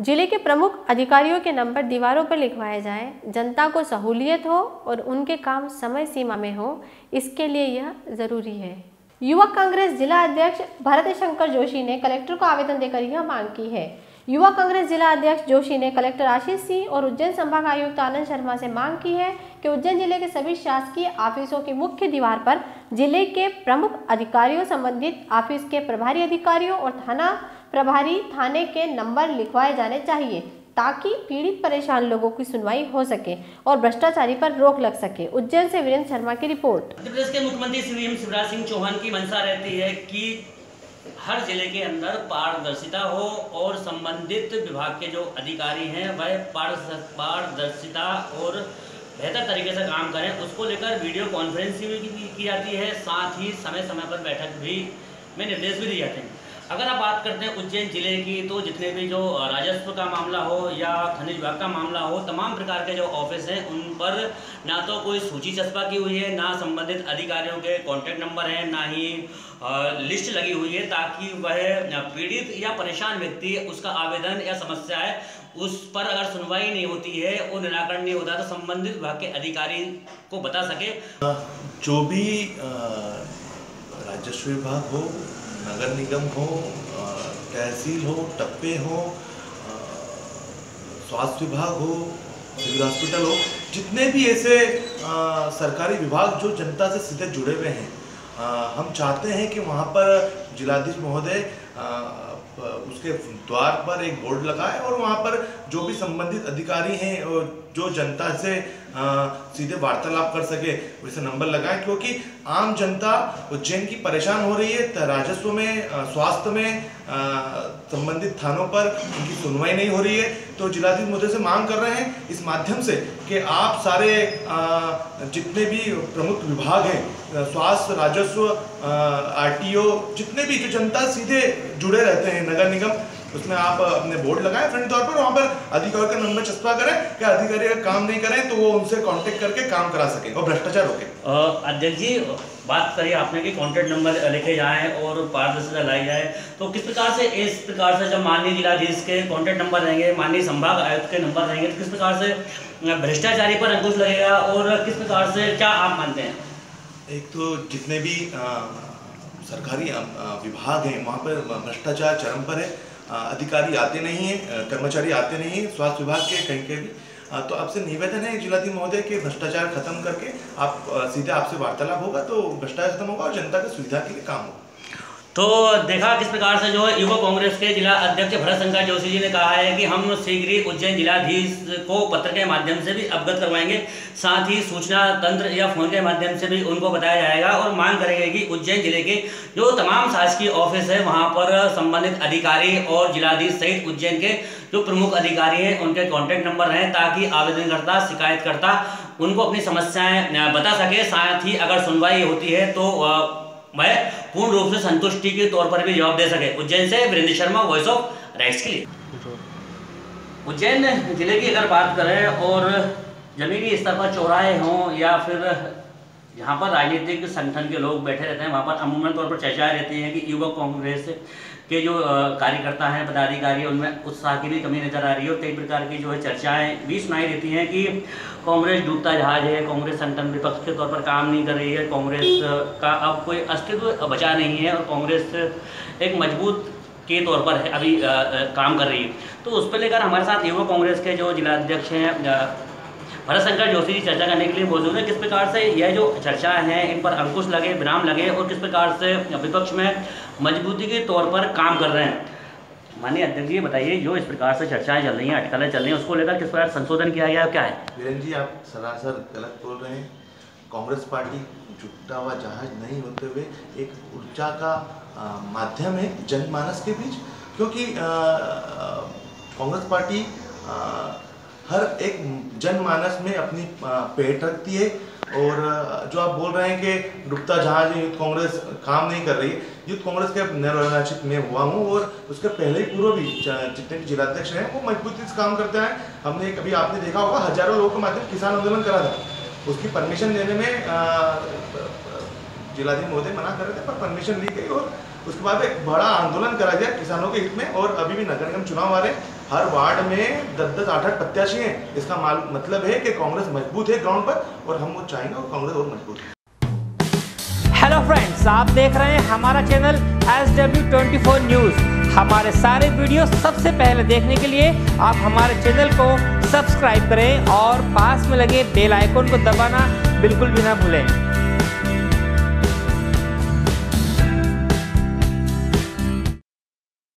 ज़िले के प्रमुख अधिकारियों के नंबर दीवारों पर लिखवाए जाएँ, जनता को सहूलियत हो और उनके काम समय सीमा में हो इसके लिए यह ज़रूरी है। युवक कांग्रेस जिला अध्यक्ष भरत शंकर जोशी ने कलेक्टर को आवेदन देकर यह मांग की है। युवा कांग्रेस जिला अध्यक्ष जोशी ने कलेक्टर आशीष सिंह और उज्जैन संभाग आयुक्त आनंद शर्मा से मांग की है कि उज्जैन ज़िले के सभी शासकीय ऑफिसों की मुख्य दीवार पर ज़िले के प्रमुख अधिकारियों संबंधित ऑफ़िस के प्रभारी अधिकारियों और थाना प्रभारी थाने के नंबर लिखवाए जाने चाहिए, ताकि पीड़ित परेशान लोगों की सुनवाई हो सके और भ्रष्टाचारी पर रोक लग सके। उज्जैन से वीरेंद्र शर्मा की रिपोर्ट। मध्य प्रदेश के मुख्यमंत्री श्री शिवराज सिंह चौहान की मंशा रहती है कि हर ज़िले के अंदर पारदर्शिता हो और संबंधित विभाग के जो अधिकारी हैं, वह पारदर्शिता और बेहतर तरीके से काम करें। उसको लेकर वीडियो कॉन्फ्रेंसिंग भी की जाती है। साथ ही समय समय पर बैठक भी में निर्देश भी दिए जाते हैं। अगर आप बात करते हैं उज्जैन ज़िले की तो जितने भी जो राजस्व का मामला हो या खनिज विभाग का मामला हो, तमाम प्रकार के जो ऑफ़िस हैं, उन पर ना तो कोई सूची चस्पा की हुई है, ना संबंधित अधिकारियों के कॉन्टैक्ट नंबर हैं, ना ही लिस्ट लगी हुई है, ताकि वह पीड़ित या परेशान व्यक्ति उसका आवेदन या समस्या है, उस पर अगर सुनवाई नहीं होती है और निराकरण नहीं होता तो संबंधित विभाग के अधिकारी को बता सके। जो भी राजस्व विभाग हो नगर निगम हो तहसील हो, टप्पे हो स्वास्थ्य विभाग हो, सिविल हॉस्पिटल हो, जितने भी ऐसे सरकारी विभाग जो जनता से सीधे जुड़े हुए हैं हम चाहते हैं कि वहाँ पर जिलाधीश महोदय उसके द्वार पर एक बोर्ड लगाए और वहाँ पर जो भी संबंधित अधिकारी हैं जो जनता से आ, सीधे वार्तालाप कर सके वैसे नंबर लगाएँ क्योंकि आम जनता उज्जैन की परेशान हो रही है राजस्व में स्वास्थ्य में संबंधित थानों पर उनकी सुनवाई नहीं हो रही है। तो जिलाधीश मुद्दे से मांग कर रहे हैं इस माध्यम से कि आप सारे जितने भी प्रमुख विभाग हैं स्वास्थ्य राजस्व आरटीओ जितने भी जो जनता सीधे जुड़े रहते हैं नगर निगम उसमें आप अपने बोर्ड लगाए फ्रंट तौर पर वहाँ पर अधिकारी का नंबर चस्पा करें कि अधिकारी अगर काम नहीं करें तो वो उनसे कांटेक्ट करके काम करा सके और भ्रष्टाचार रोके। अध्यक्ष जी बात करिए आपने कि कॉन्टेक्ट नंबर लिखे जाए और पारदर्शिता लाई जाए। तो किस प्रकार से इस प्रकार से जब माननीय जिलाधीश के कॉन्टेक्ट नंबर रहेंगे माननीय संभाग आयुक्त के नंबर रहेंगे तो किस प्रकार से भ्रष्टाचारी पर अंकुश लगेगा और किस प्रकार से क्या आप मानते हैं? एक तो जितने भी आ, सरकारी विभाग हैं वहाँ पर भ्रष्टाचार चरम पर है। अधिकारी आते नहीं है कर्मचारी आते नहीं है, स्वास्थ्य विभाग के, कहीं के भी। तो आपसे निवेदन है जिला महोदय के भ्रष्टाचार खत्म करके आप सीधे आपसे वार्तालाप होगा तो भ्रष्टाचार खत्म होगा और जनता की सुविधा के लिए काम होगा। तो देखा किस प्रकार से जो है युवा कांग्रेस के जिला अध्यक्ष भरत शंकर जोशी जी ने कहा है कि हम शीघ्र ही उज्जैन जिलाधीश को पत्र के माध्यम से भी अवगत करवाएँगे। साथ ही सूचना तंत्र या फ़ोन के माध्यम से भी उनको बताया जाएगा और मांग करेंगे कि उज्जैन ज़िले के जो तमाम शासकीय ऑफ़िस है, वहाँ पर संबंधित अधिकारी और जिलाधीश सहित उज्जैन के जो प्रमुख अधिकारी हैं, उनके कॉन्टैक्ट नंबर रहें ताकि आवेदनकर्ता, शिकायतकर्ता उनको अपनी समस्याएँ बता सके। साथ ही अगर सुनवाई होती है तो मैं पूर्ण रूप से संतुष्टि के तौर पर भी जवाब दे सके। उज्जैन से Virendra Sharma voice of rights के लिए। उज्जैन ज़िले की अगर बात करें और जमीनी स्तर पर चौराहे हों या फिर जहाँ पर राजनीतिक संगठन के लोग बैठे रहते हैं, वहाँ पर अमूमन तौर पर चर्चाएँ रहती हैं कि युवक कांग्रेस के जो कार्यकर्ता हैं पदाधिकारी उनमें उत्साह की भी कमी नज़र आ रही है और कई प्रकार की जो है चर्चाएँ भी सुनाई देती हैं कि कांग्रेस डूबता जहाज़ है कांग्रेस संगठन विपक्ष के तौर पर काम नहीं कर रही है कांग्रेस का अब कोई अस्तित्व बचा नहीं है और कांग्रेस एक मज़बूत के तौर पर अभी आ, आ, काम कर रही है। तो उस पर लेकर हमारे साथ युवा कांग्रेस के जो जिलाध्यक्ष हैं भरत शंकर जोशी जी चर्चा करने के लिए मौजूद है। किस प्रकार से यह जो चर्चा है इन पर अंकुश लगे विराम लगे और किस प्रकार से विपक्ष में मजबूती के तौर पर काम कर रहे हैं? माननीय अध्यक्ष जी बताइए जो इस प्रकार से चर्चाएँ चल रही हैं अटकलें चल रही हैं उसको लेकर किस प्रकार संशोधन किया गया क्या है? वीरेंद्र जी आप सरासर गलत बोल रहे हैं। कांग्रेस पार्टी जुटता हुआ जहाज़ नहीं होते हुए एक ऊर्जा का माध्यम है जनमानस के बीच क्योंकि कांग्रेस पार्टी आ, हर एक जनमानस में अपनी पेट रखती है और जो आप बोल रहे हैं कि डुबता जहाज़ यूथ कांग्रेस काम नहीं कर रही यूथ कांग्रेस के निर्वाचित में हुआ हूँ और उसके पहले ही पूर्व भी जितने भी जिलाध्यक्ष हैं, वो मजबूती से काम करते हैं। हमने कभी आपने देखा होगा, हज़ारों लोगों के माध्यम किसान आंदोलन करा था। उसकी परमिशन देने में जिलाधिकारी महोदय मना कर रहे थे, पर परमिशन ली गई और उसके बाद एक बड़ा आंदोलन करा गया किसानों के हित में, और अभी भी नगर निगम चुनाव आ रहे हर वार्ड में दस दस आठ आठ प्रत्याशी हैं। इसका मतलब है कि कांग्रेस मज़बूत है ग्राउंड पर, और हम वो चाहेंगे और कांग्रेस और मज़बूत है। हेलो फ्रेंड्स आप देख रहे हैं हमारा channel S W twenty four news हमारे सारे वीडियो सबसे पहले देखने के लिए आप हमारे चैनल को सब्सक्राइब करें और पास में लगे बेल आइकन को दबाना बिल्कुल भी ना भूलें।